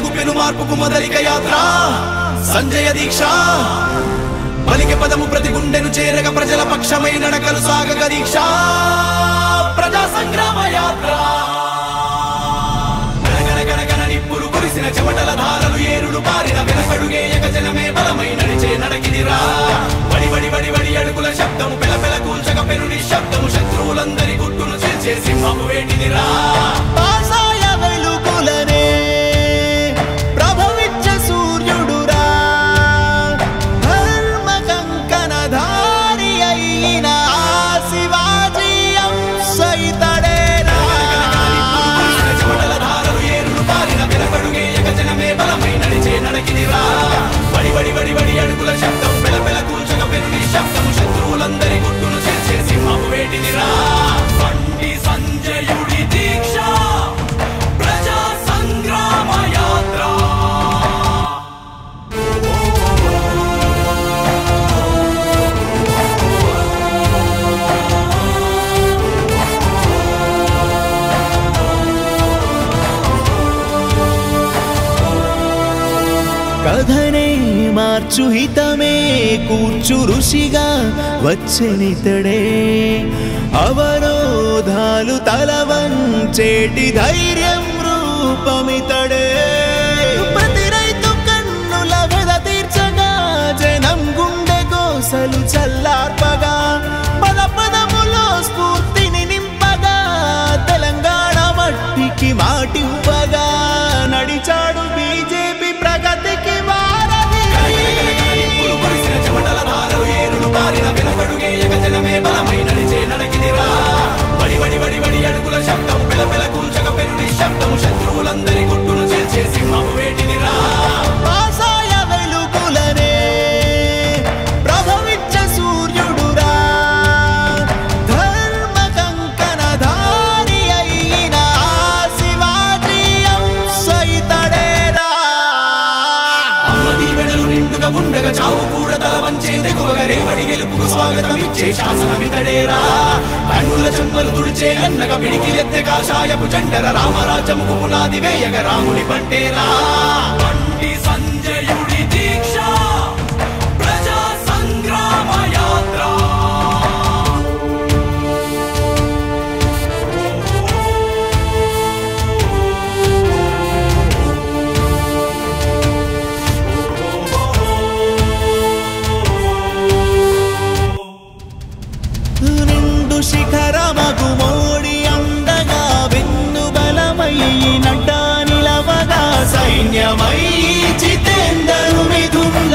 అడుగు పెను మార్పుకు మొదలిక యాత్ర. సంజయ దీక్ష. పలికి పదము ప్రతి గుండెను చేరగ ప్రజల పక్షమై నడకలు సాగక దీక్ష. ప్రజా సంగ్రామ యాత్ర. గణగణ నిప్పులు కురిసిన చెమటల ధారలు ఏరులు పారిన వెనకడుగే ఎగజనమే బలమై నడిచే నడకిదిరా. వడి వడి వడి వడి అడుగుల శబ్దము పెల పెల కూల్చక పెను నిశ్శబ్దము శత్రువులందరి గుట్టును చేసే సింహము వేటిదిరా. కథనే మార్చు హితమే కూర్చు ఋషిగా వచ్చనితడే అవరోధాలు తలవంచేటి ధైర్యం రూపమితడే. ఇచ్చే శాసనమితడేరా కన్నుల చెమ్మలు తుడిచే అన్నగా పిడికిలెత్తె కాషాయపు జెండర రామరాజముకు పునాది వేయగ రాముని పంటేరా